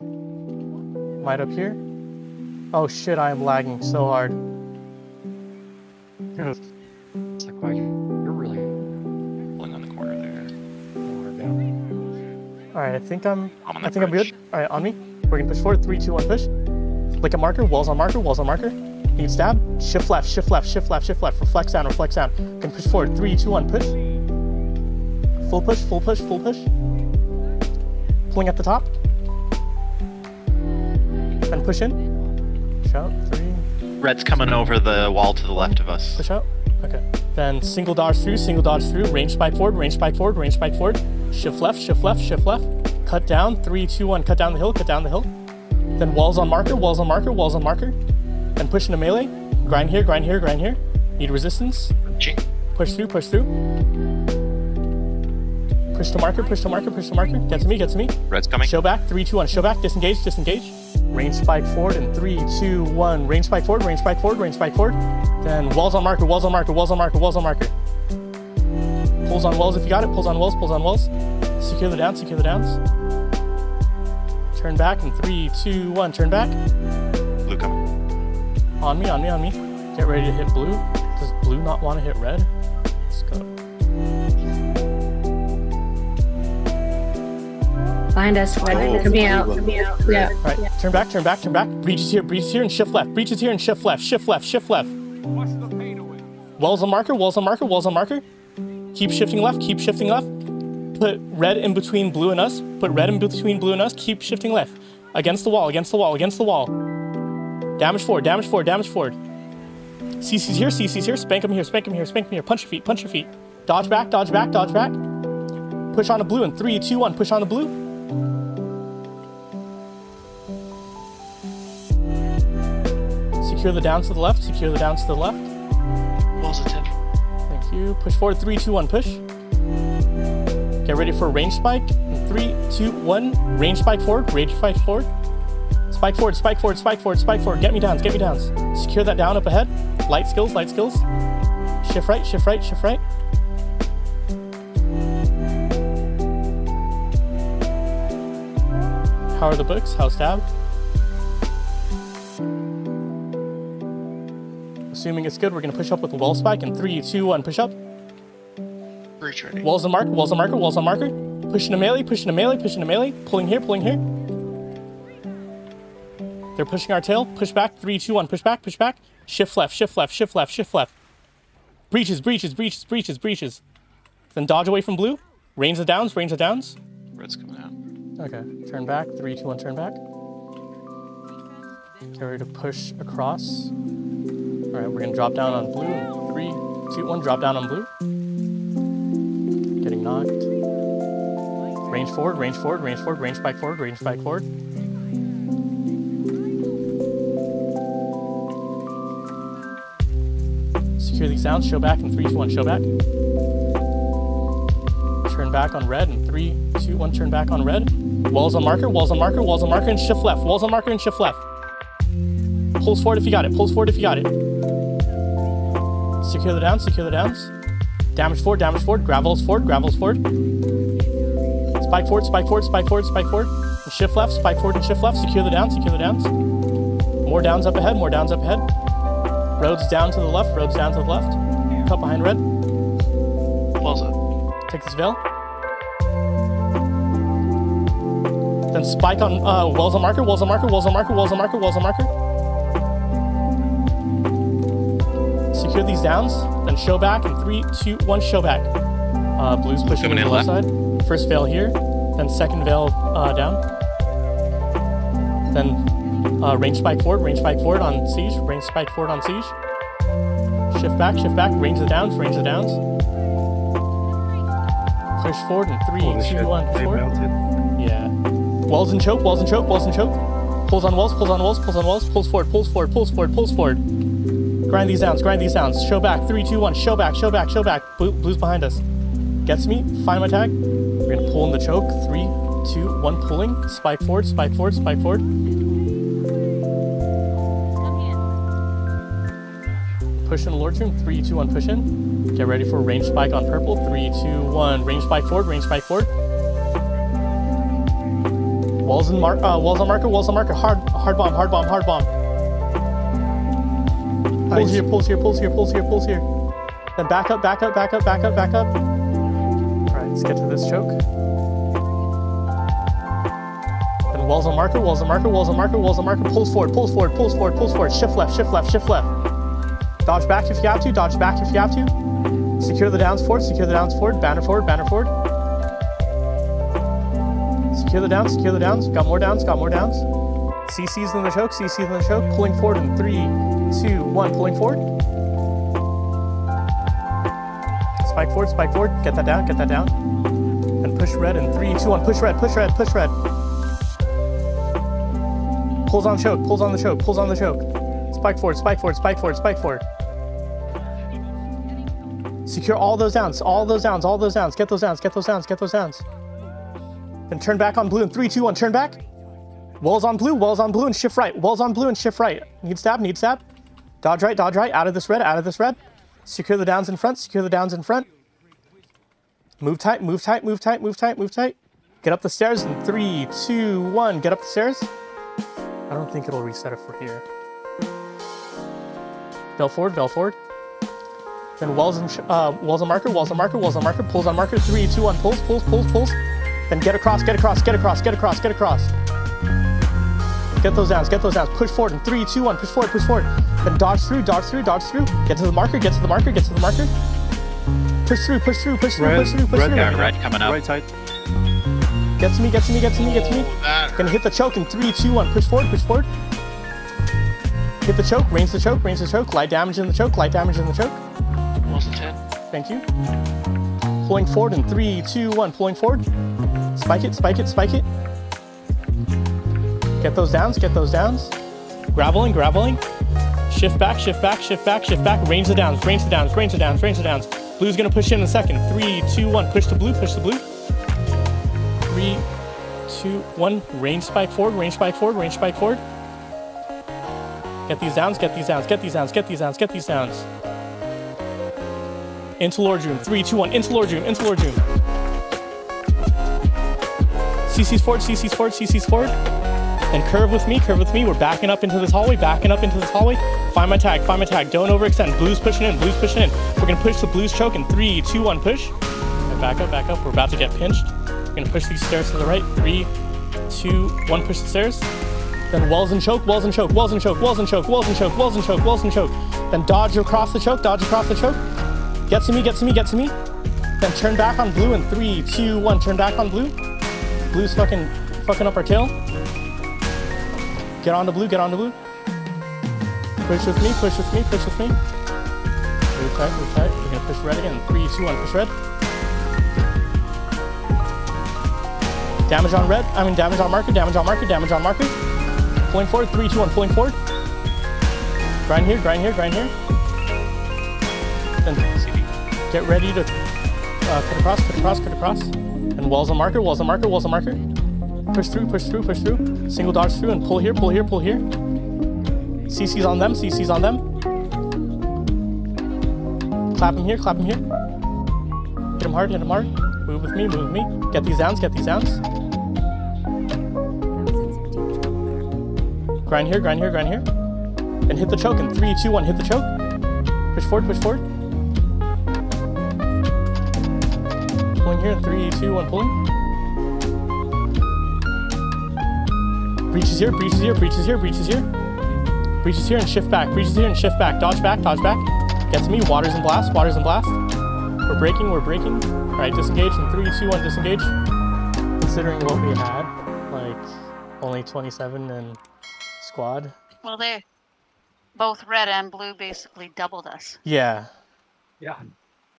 Might up here. Oh shit, I am lagging so hard. It's like, wow, you're really pulling on the corner there. Alright, I think I'm I'm I think I'm good. Alright, on me. We're gonna push forward. Three, two, one, push. Click a marker, walls on marker, walls on marker. Need stab. Shift left, shift left, shift left, shift left. Reflex down, reflex down. Can push forward. Three, two, one, push. Full push, full push, full push. Pulling at the top. Push in. Push out. Three, Red's coming over the wall to the left of us. push out. Okay. Then single dodge through, single dodge through, range spike forward, range spike forward, range spike forward. Shift left, shift left, shift left. Cut down. Three, two, one. Cut down the hill, cut down the hill. Then walls on marker, walls on marker, walls on marker. Then push into melee. Grind here, grind here, grind here. Need resistance. Push through, push through. Push to marker, push to marker, push to marker. Get to me, get to me. Red's coming. Show back, three, two, one. Show back, disengage, disengage. Range spike forward in three, two, one. Range spike forward, range spike forward, range spike forward. Then walls on marker, walls on marker, walls on marker, walls on marker. Pulls on walls if you got it, pulls on walls, pulls on walls. Secure the downs, secure the downs. Turn back in three, two, one. Turn back. Blue coming. On me, on me, on me. Get ready to hit blue. Does blue not want to hit red? Behind us, red. Coming out. Coming out. Yeah. All right, turn back, turn back, turn back. Breaches here, breaches here, and shift left. Breaches here and shift left, shift left, shift left. Walls on marker, walls on marker, walls on marker. Keep shifting left, keep shifting left. Put red in between blue and us. Put red in between blue and us. Keep shifting left. Against the wall, against the wall, against the wall. Damage forward, damage forward, damage forward. CC's here, CC's here. Spank him here, spank him here, spank him here. Punch your feet, punch your feet. Dodge back, dodge back, dodge back. Push on the blue in three, two, one. Push on the blue. Secure the downs to the left. Secure the downs to the left. 10. Thank you. Push forward. Three, two, one. Push. Get ready for range spike. Three, two, one. Range spike forward. Range spike forward. Spike forward. Spike forward. Spike forward. Spike forward. Get me downs. Get me downs. Secure that down up ahead. Light skills. Light skills. Shift right. Shift right. Shift right. How are the boons? How stab? Assuming it's good, we're gonna push up with a wall spike in three, two, one. Push up. Breach ready. Walls on marker, walls on marker, walls on marker. Pushing a melee, pushing a melee, pushing a melee. Pulling here, pulling here. They're pushing our tail. Push back. Three, two, one. Push back, push back. Shift left, shift left, shift left, shift left. Breaches, breaches, breaches, breaches, breaches. Then dodge away from blue. Range the downs, range the downs. Okay. Turn back. Three, two, one. Turn back. Ready to push across. All right, we're gonna drop down on blue. Three, two, one. Drop down on blue. Getting knocked. Range forward. Range forward. Range forward. Range spike forward. Range spike forward. Secure these downs. Show back in three, two, one. Show back. Turn back on red in three, two, one. Turn back on red. Walls on marker. Walls on marker. Walls on marker and shift left. Walls on marker and shift left. Pulls forward if you got it. Pulls forward if you got it. Secure the downs. Secure the downs. Damage forward. Damage forward. Gravels forward. Gravels forward. Spike forward. Spike forward. Spike forward. Spike forward. And shift left. Spike forward and shift left. Secure the downs. Secure the downs. More downs up ahead. More downs up ahead. Roads down to the left. Roads down to the left. Cut behind red. Walls up. Take this veil. Then spike on uh, walls on marker, walls on marker, walls on marker, walls on marker, walls on marker. Secure these downs. Then show back in three, two, one. Show back. Uh, blues pushing Coming to the in left side. First veil here. Then second veil uh, down. Then uh, range spike forward, range spike forward on siege, range spike forward on siege. Shift back, shift back, range the downs, range the downs. Push forward in three, Holy two, shit, one, push they forward. melted. Yeah. Walls and choke, walls and choke, walls and choke. Pulls on walls, pulls on walls, pulls on walls, pulls forward, pulls forward, pulls forward, pulls forward. Grind these downs, grind these downs. Show back, three, two, one. Show back, show back, show back. Blue, blue's behind us. Gets me, find my tag. We're gonna pull in the choke. Three, two, one. Pulling. Spike forward, spike forward, spike forward. Push in the Lord's Room. Three, two, one. Push in. Get ready for range spike on purple. Three, two, one. Range spike forward, range spike forward. Walls and mark. Uh, walls on marker. Walls on marker. Hard. Hard bomb. Hard bomb. Hard bomb. Pulls here. Pulls here. Pulls here. Pulls here. Pulls here. Then back up. Back up. Back up. Back up. Back up. All right. Let's get to this choke. Then walls on marker. Walls on marker. Walls on marker. Walls on marker. Pulls forward. Pulls forward. Pulls forward. Pulls forward. Shift left. Shift left. Shift left. Dodge back if you have to. Dodge back if you have to. Secure the downs forward. Secure the downs forward. Banner forward. Banner forward. Secure the downs, secure the downs. Got more downs, got more downs. CC's in the choke, CC's in the choke. Pulling forward in three, two, one. Pulling forward. Spike forward, spike forward. Get that down, get that down. And push red in three, two, one. Push red, push red, push red. Pulls on choke, pulls on the choke, pulls on the choke. Spike forward, spike forward, spike forward, spike forward. Secure all those downs, all those downs, all those downs. Get those downs, get those downs, get those downs. Then turn back on blue in three, two, one. Turn back. Walls on blue, walls on blue, and shift right. Walls on blue and shift right. Need stab, need stab. Dodge right, dodge right. Out of this red, out of this red. Secure the downs in front, secure the downs in front. Move tight, move tight, move tight, move tight, move tight. Get up the stairs in three, two, one. Get up the stairs. I don't think it'll reset if we're here. Veil forward, veil forward. Then walls and uh, walls on marker, walls on marker, walls on marker, pulls on marker. Three, two, one. Pulls, pulls, pulls, pulls. Then get across, get across, get across, get across, get across. Get those downs, get those downs. Push forward in three, two, one. Push forward, push forward. Then dodge through, dodge through, dodge through. Get to the marker, get to the marker, get to the marker. Push through, push through, push through, Red, push through, push red through. Got red coming up. Right side. Get to me, get to me, get to me, get to me. Oh, Gonna hit the choke in three, two, one. Push forward, push forward. Hit the choke, range the choke, range the choke. Light damage in the choke, light damage in the choke. Wilson's hit. Thank you. Pulling forward in three, two, one. Pulling forward. Spike it, spike it, spike it. Get those downs, get those downs. Graveling, graveling. Shift back, shift back, shift back, shift back. Range the downs, range the downs, range the downs, range the downs. Blue's gonna push in a second. Three, two, one. Push the blue, push the blue. Three, two, one. Range spike forward, range spike forward, range spike forward. Get these downs, get these downs, get these downs, get these downs, get these downs. Into Lord Doom. Three, two, one. Into Lord Doom, into Lord Doom. CC's forward, CC's forward, CC's forward. And curve with me, curve with me. We're backing up into this hallway, backing up into this hallway. Find my tag, find my tag. Don't overextend. Blue's pushing in, blue's pushing in. We're gonna push the blue's choke in three, two, one, push. And back up, back up. We're about to get pinched. We're gonna push these stairs to the right. Three, two, one, push the stairs. Then walls and choke, walls and choke, walls and choke, walls and choke, walls and choke, walls and choke, walls and choke. Then dodge across the choke, dodge across the choke. Get to me, get to me, get to me. Then turn back on blue in three, two, one. Turn back on blue. Blue's fucking fucking up our tail. Get on to blue, get on to blue. Push with me, push with me, push with me. Move tight, move tight. We're gonna push red again. Three, two, one, push red. Damage on red. I mean damage on marker, damage on marker, damage on marker. Pulling forward, three, two, one, pulling forward. Grind here, grind here, grind here. Then get ready to uh, cut across, cut across, cut across. And walls on marker, walls on marker, walls on marker. Push through, push through, push through. Single dodge through and pull here, pull here, pull here. CC's on them, CC's on them. Clap him here, clap him here. Hit him hard, hit him hard. Move with me, move with me. Get these downs, get these downs. Grind here, grind here, grind here. And hit the choke in three, two, one. Hit the choke. Push forward, push forward. Pulling here in three, two, one. Pulling. Breaches here, breaches here, breaches here, breaches here. Breaches here and shift back. Breaches here and shift back. Dodge back, dodge back. Gets me. Waters and blast, waters and blast. We're breaking, we're breaking. All right, disengage in three, two, one. Disengage. Considering what we had, like only 27 and squad. Well, they both red and blue basically doubled us. Yeah, Yeah.